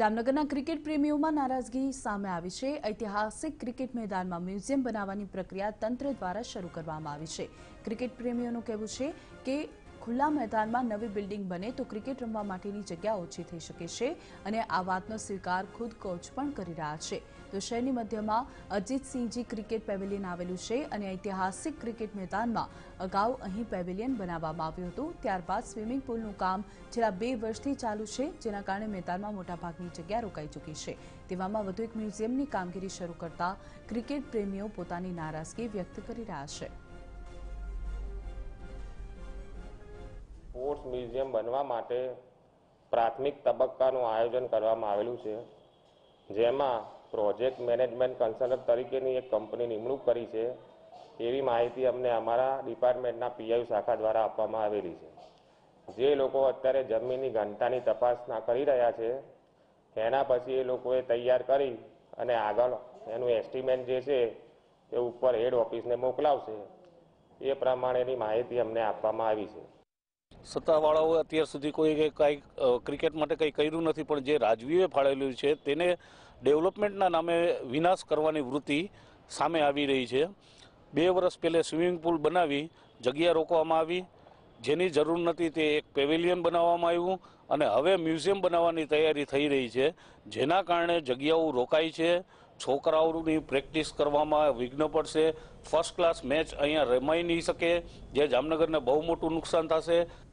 જામનગરના ક્રિકેટ પ્રેમીઓમાં નારાજગી સામે આવી છે. ઐતિહાસિક ક્રિકેટ મેદાનમાં મ્યુઝિયમ બનાવવાની પ્રક્રિયા તંત્ર દ્વારા શરૂ કરવામાં આવી છે. ક્રિકેટ પ્રેમીઓનું કહેવું છે કે ખુલ્લા મેદાનમાં નવી બિલ્ડિંગ બને તો ક્રિકેટ રમવા માટેની જગ્યા ઓછી થઈ શકે છે અને આ વાતનો સ્વીકાર ખુદ કોચ પણ કરી રહ્યા છે. તો શહેરની મધ્યમાં અજીતસિંહજી ક્રિકેટ પેવેલિયન આવેલું છે અને ઐતિહાસિક ક્રિકેટ મેદાનમાં અગાઉ અહીં પેવેલિયન બનાવવામાં આવ્યું હતું. ત્યારબાદ સ્વિમિંગ પુલનું કામ છેલ્લા બે વર્ષથી ચાલુ છે, જેના કારણે મેદાનમાં મોટાભાગની જગ્યા રોકાઈ ચૂકી છે. તેવામાં વધુ એક મ્યુઝિયમની કામગીરી શરૂ કરતા ક્રિકેટ પ્રેમીઓ પોતાની નારાજગી વ્યક્ત કરી રહ્યા છે. સ્પોર્ટ્સ મ્યુઝિયમ બનવા માટે પ્રાથમિક તબક્કાનું આયોજન કરવામાં આવેલું છે. જેમાં પ્રોજેક્ટ મેનેજમેન્ટ કન્સલ્ટન્ટ તરીકેની એક કંપની નિમણૂક કરી છે. એવી માહિતી અમને અમારા ડિપાર્ટમેન્ટના પીઆઈ શાખા દ્વારા આપવામાં આવેલી છે. જે લોકો અત્યારે જમીનની ઘનતાની તપાસના કરી રહ્યા છે એના પછી એ લોકોએ તૈયાર કરી અને આગળ એનું એસ્ટિમેટ જે છે એ ઉપર હેડ ઓફિસને મોકલાવશે. એ પ્રમાણેની માહિતી અમને આપવામાં આવી છે. સત્તાવાળાઓએ અત્યાર સુધી કોઈ કાંઈ ક્રિકેટ માટે કંઈ કર્યું નથી, પણ જે રાજવીએ ફાળેલું છે તેને ડેવલપમેન્ટના નામે વિનાશ કરવાની વૃત્તિ સામે આવી રહી છે. બે વર્ષ પહેલે સ્વિમિંગ પુલ બનાવી, જગ્યા રોકવામાં આવી, જેની જરૂર નથી તે એક પેવેલિયન બનાવવામાં આવ્યું અને હવે મ્યુઝિયમ બનાવવાની તૈયારી થઈ રહી છે, જેના કારણે જગ્યાઓ રોકાઈ છે, છોકરાઓની પ્રેક્ટિસ કરવામાં વિઘ્ન પડશે, ફર્સ્ટ ક્લાસ મેચ અહીંયા રમાઈ નહીં શકે, જે જામનગરને બહુ મોટું નુકસાન થશે.